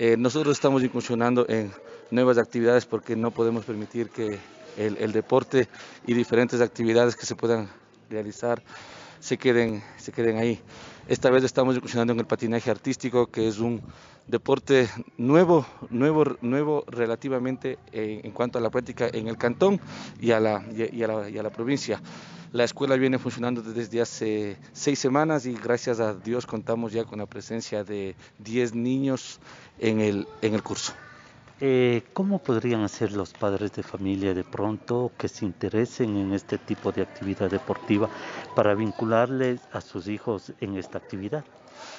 Eh, nosotros estamos incursionando en nuevas actividades porque no podemos permitir que el, el deporte y diferentes actividades que se puedan realizar se queden, se queden ahí. Esta vez estamos incursionando en el patinaje artístico, que es un deporte nuevo, nuevo, nuevo relativamente en, en cuanto a la práctica en el cantón y a la, y a la, y a la provincia. La escuela viene funcionando desde hace seis semanas y gracias a Dios contamos ya con la presencia de 10 niños en el, en el curso. Eh, ¿Cómo podrían hacer los padres de familia de pronto que se interesen en este tipo de actividad deportiva para vincularles a sus hijos en esta actividad?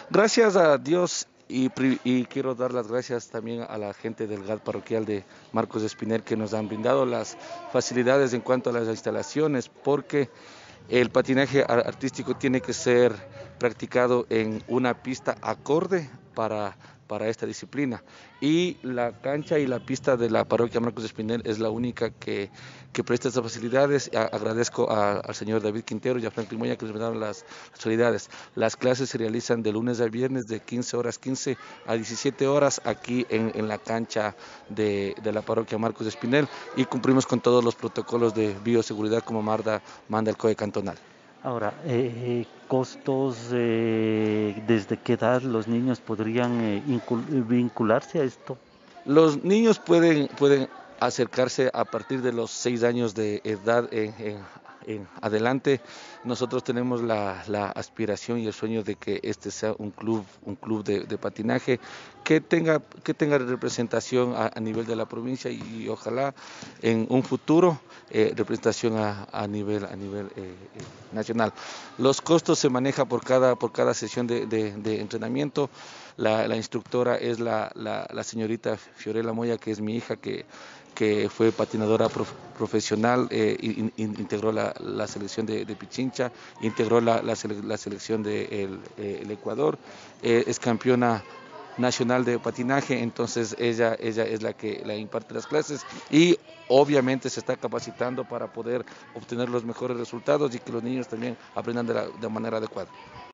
Gracias a Dios y, y, quiero dar las gracias también a la gente del GAD parroquial de Marcos Espinel que nos han brindado las facilidades en cuanto a las instalaciones porque el patinaje artístico tiene que ser practicado en una pista acorde para para esta disciplina. Y la cancha y la pista de la parroquia Marcos Espinel es la única que, que presta estas facilidades. Agradezco a, al señor David Quintero y a Franklin Moya que nos brindaron las facilidades. Las clases se realizan de lunes a viernes de 15 horas 15 a 17 horas aquí en, en la cancha de, de, la parroquia Marcos Espinel y cumplimos con todos los protocolos de bioseguridad como Marda manda el COE cantonal. Ahora, eh, costos, eh, ¿desde qué edad los niños podrían eh, vincularse a esto? Los niños pueden, pueden acercarse a partir de los seis años de edad en, adelante. Nosotros tenemos la, la, aspiración y el sueño de que este sea un club, un club de, patinaje que tenga, que tenga representación a, nivel de la provincia y ojalá en un futuro eh, representación a, a, nivel, eh, eh, nacional. Los costos se manejan por cada, por cada sesión de, entrenamiento. La, instructora es la, señorita Fiorella Moya, que es mi hija, que, fue patinadora prof, profesional, eh, in, in, integró la, selección de, Pichincha, integró la, selección de el, Ecuador, es campeona nacional de patinaje, entonces ella, ella es la que la imparte las clases y obviamente se está capacitando para poder obtener los mejores resultados y que los niños también aprendan de, la, de manera adecuada.